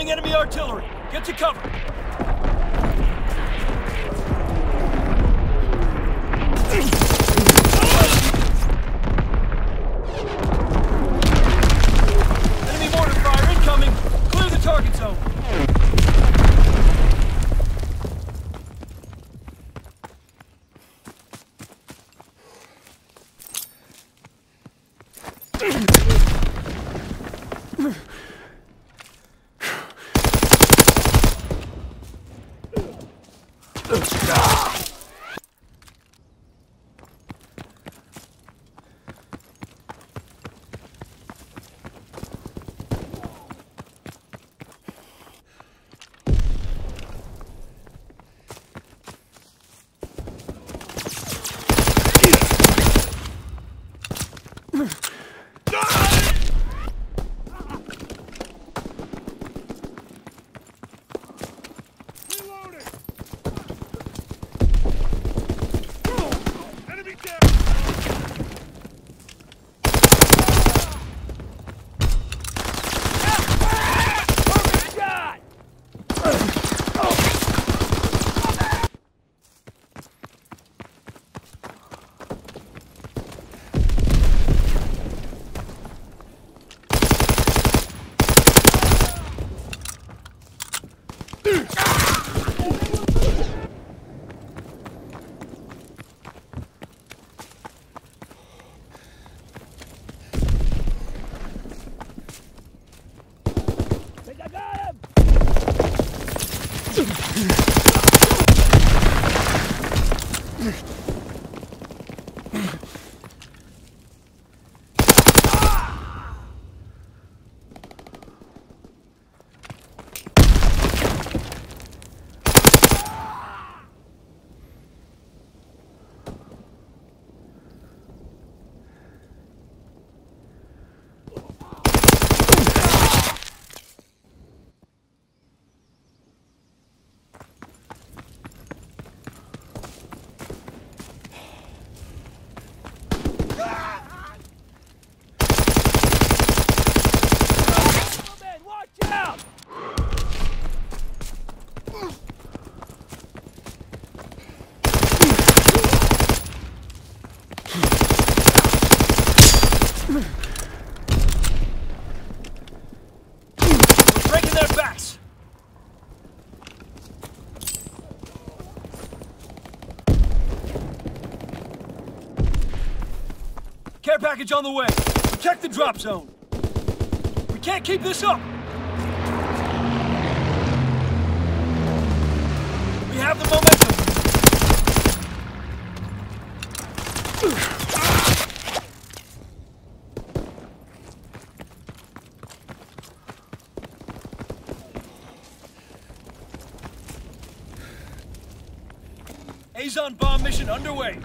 Incoming enemy artillery. Get to cover. Package on the way. Protect the drop zone. We can't keep this up. We have the momentum. Azon bomb mission underway.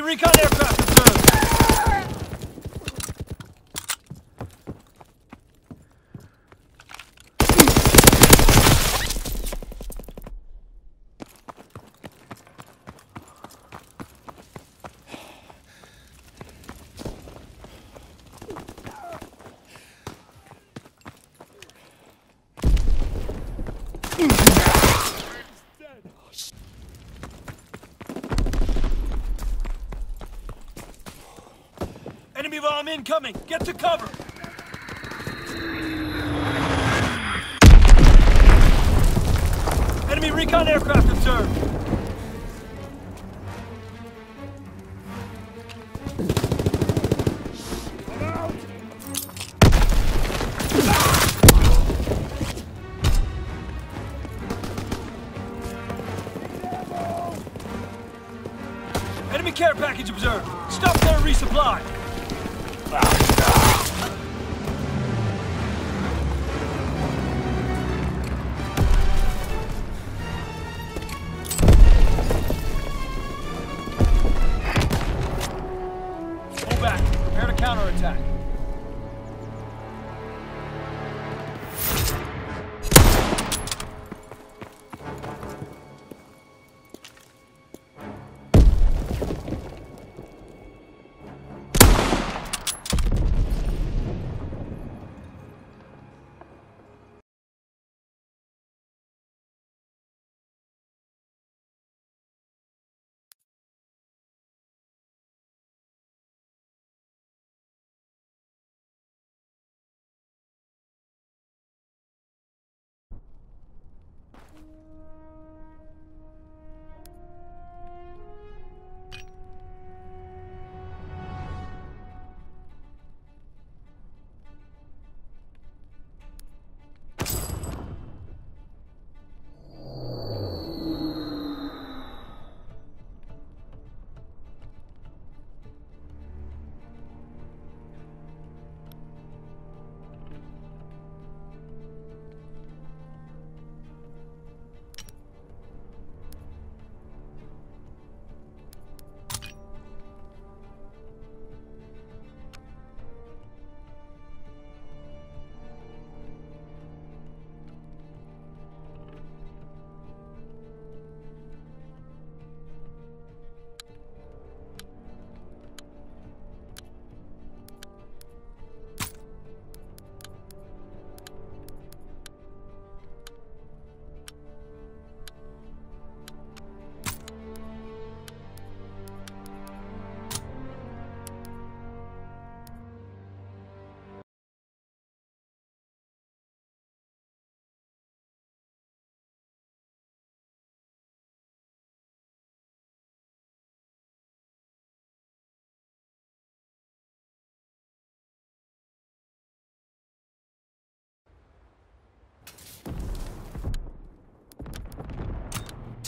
Enemy recon aircraft observed. Mm-hmm. incoming! Get to cover! Enemy recon aircraft observed! Enemy care package observed. Stop and resupply. Pull うん。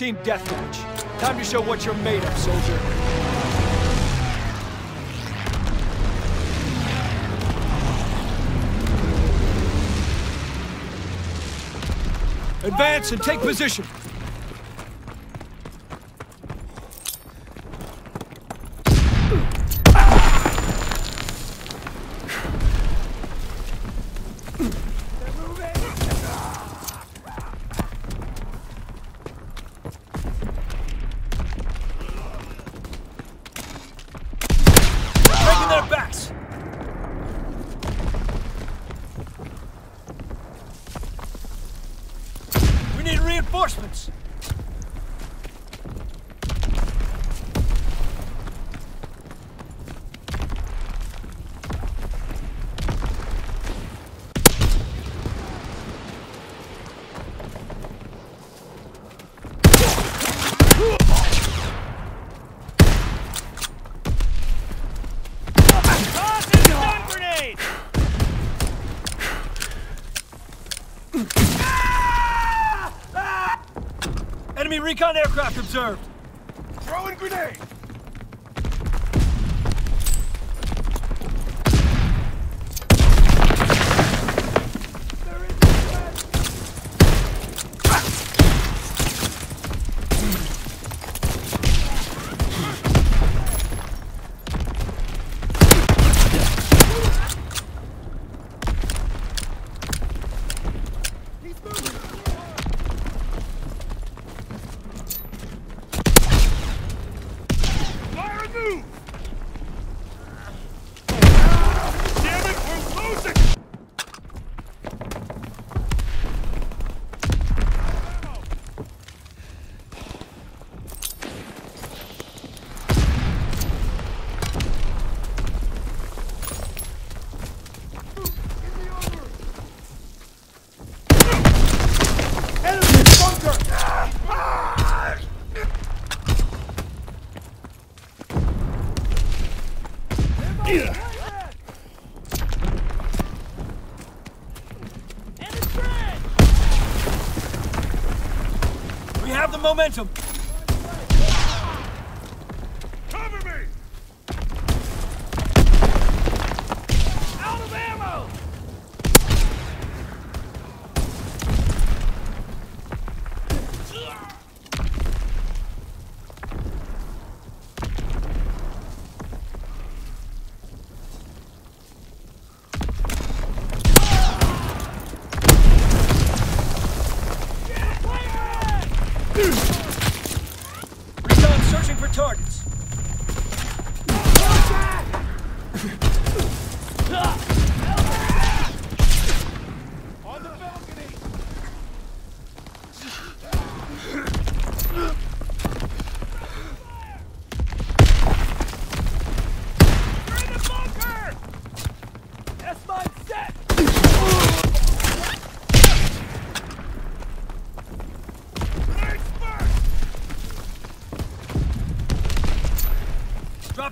Team Deathmatch. Time to show what you're made of, soldier. Advance and take position. Recon aircraft observed. Throwing grenade! have the momentum. Recon searching for targets.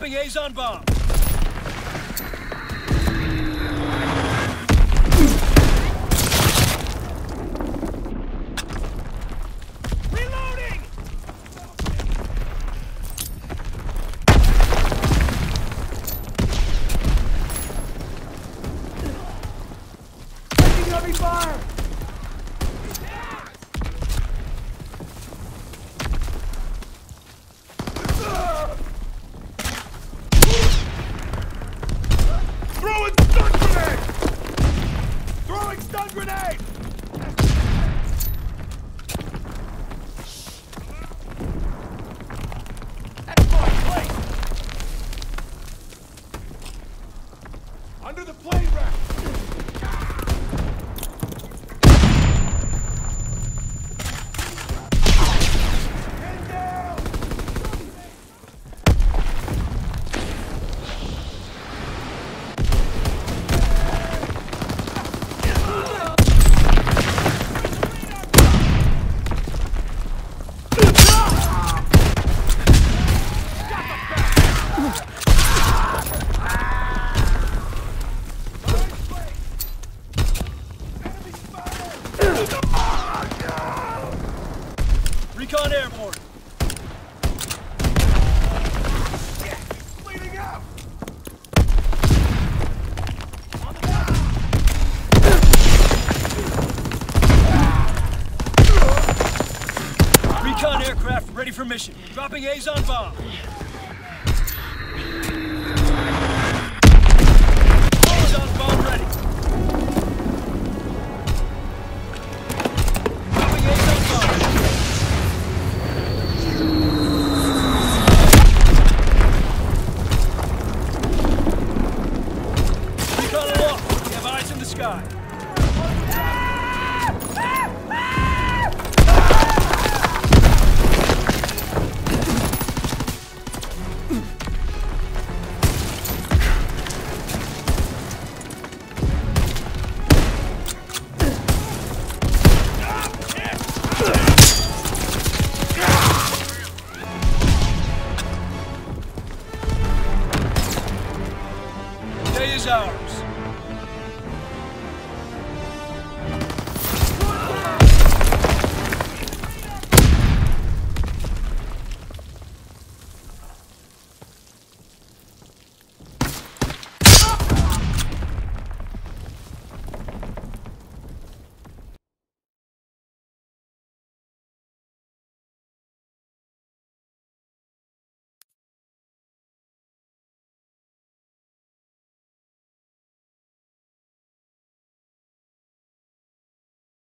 Dropping Azon bomb. Fire! Under the plane rack! Dropping Azon bomb.